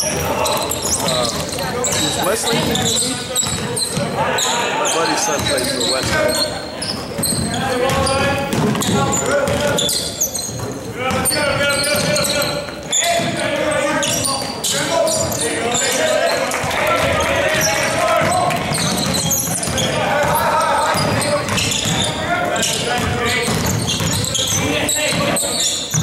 Is Wesley? My buddy's son plays for Wesley. Nice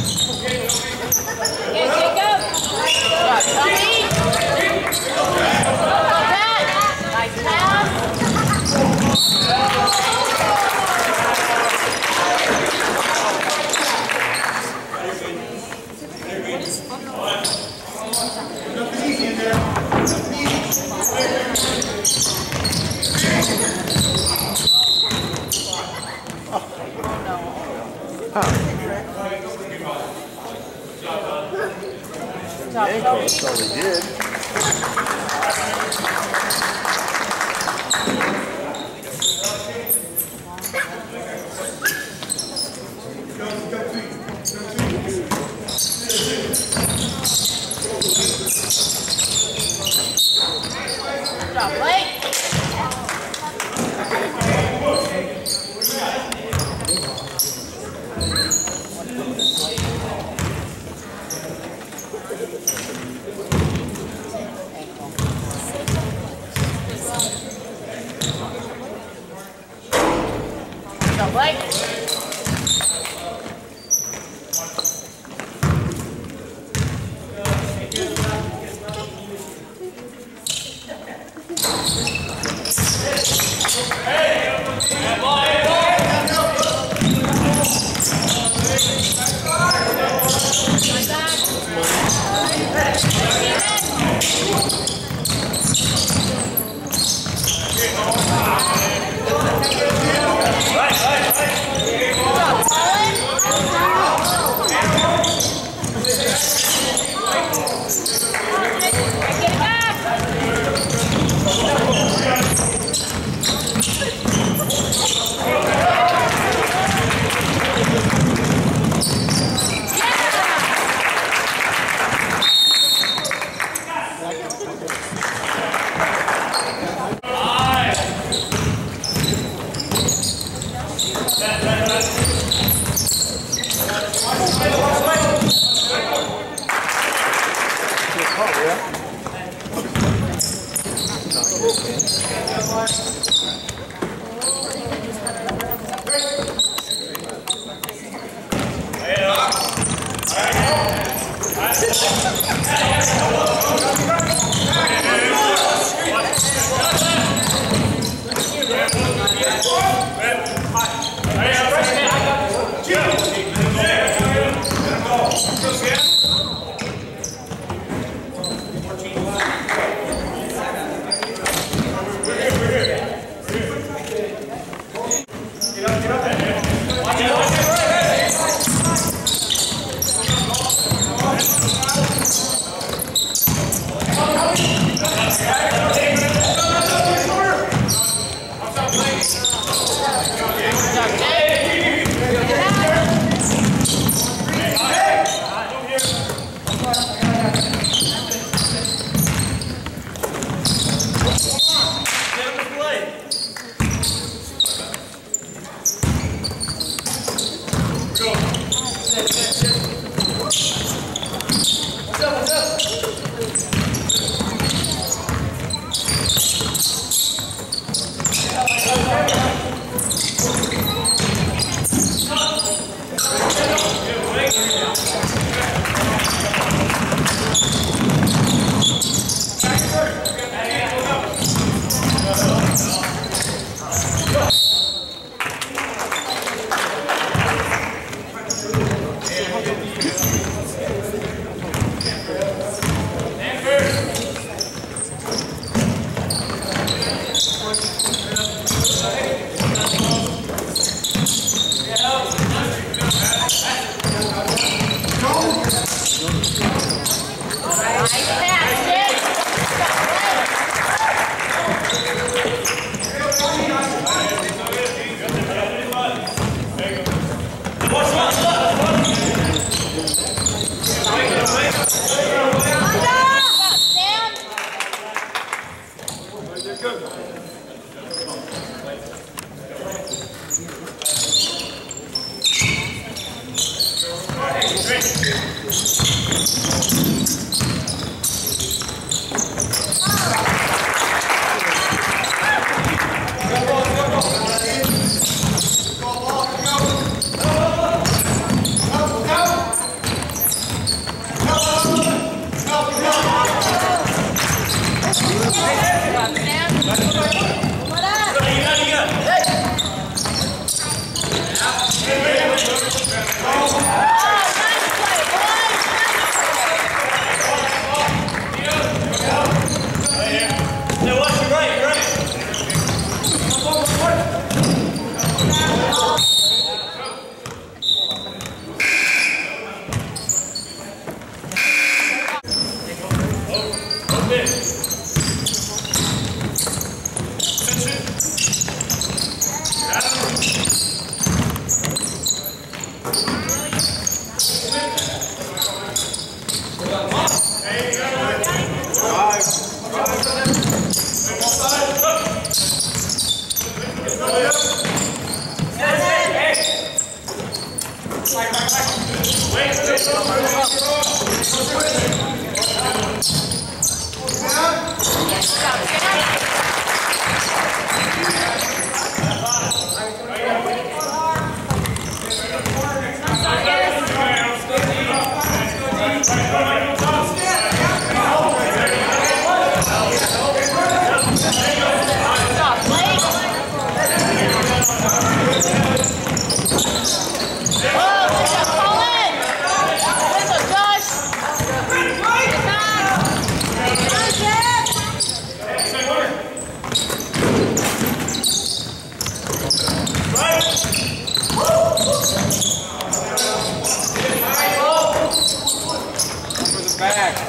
Ankle, that's all he did. Good job, Blake. Good job, Hey, Nice Thank you. Back.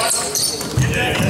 Good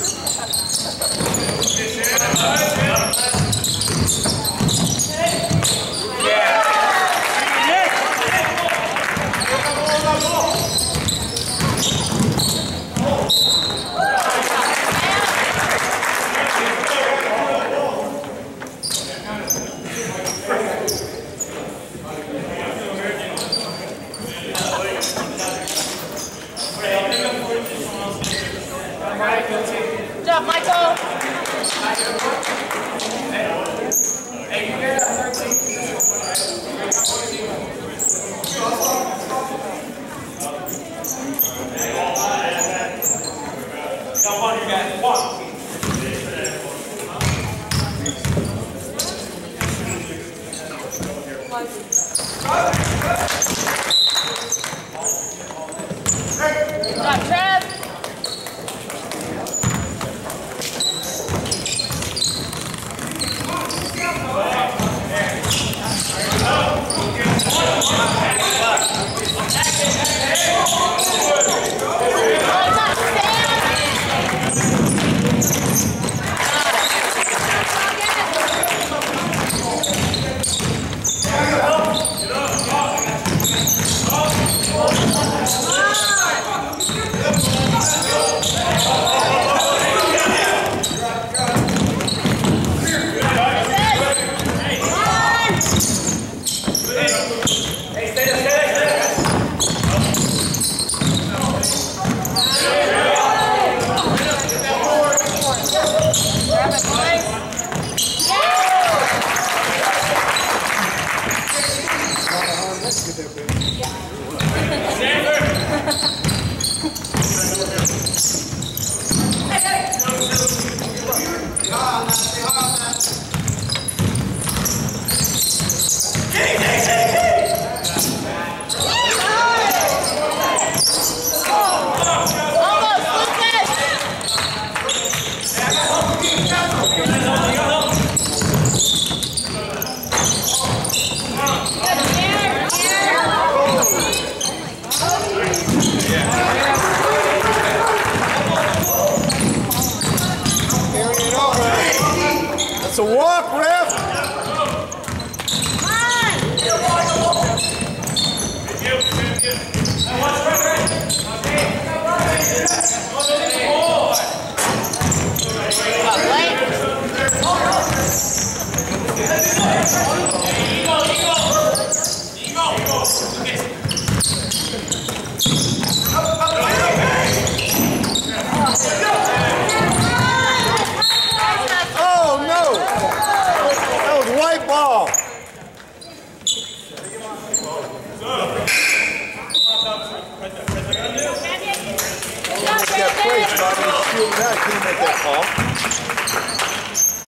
Vai, Hey, a walk, ref. Come on,